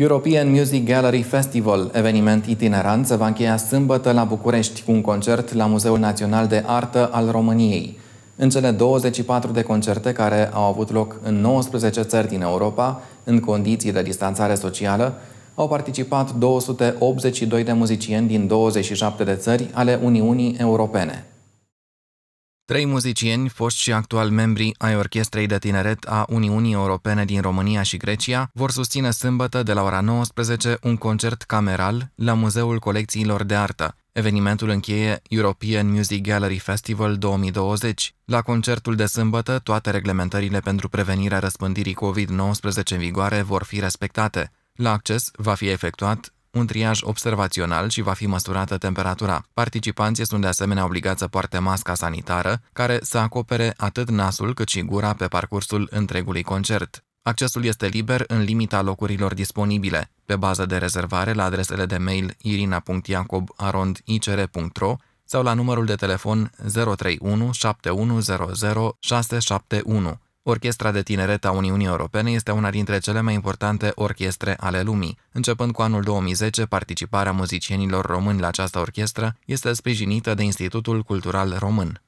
European Music Gallery Festival, eveniment itinerant, se va încheia sâmbătă la București cu un concert la Muzeul Național de Artă al României. În cele 24 de concerte care au avut loc în 19 țări din Europa, în condiții de distanțare socială, au participat 282 de muzicieni din 27 de țări ale Uniunii Europene. Trei muzicieni, foști și actual membri ai Orchestrei de Tineret a Uniunii Europene din România și Grecia, vor susține sâmbătă de la ora 19 un concert cameral la Muzeul Colecțiilor de Artă. Evenimentul încheie European Music Gallery Festival 2020. La concertul de sâmbătă, toate reglementările pentru prevenirea răspândirii COVID-19 în vigoare vor fi respectate. La acces va fi efectuat un triaj observațional și va fi măsurată temperatura. Participanții sunt de asemenea obligați să poarte masca sanitară, care să acopere atât nasul cât și gura pe parcursul întregului concert. Accesul este liber în limita locurilor disponibile, pe bază de rezervare la adresele de mail irina.iacob.arondicr.ro sau la numărul de telefon 031 7100 671. Orchestra de tineret a Uniunii Europene este una dintre cele mai importante orchestre ale lumii. Începând cu anul 2010, participarea muzicienilor români la această orchestră este sprijinită de Institutul Cultural Român.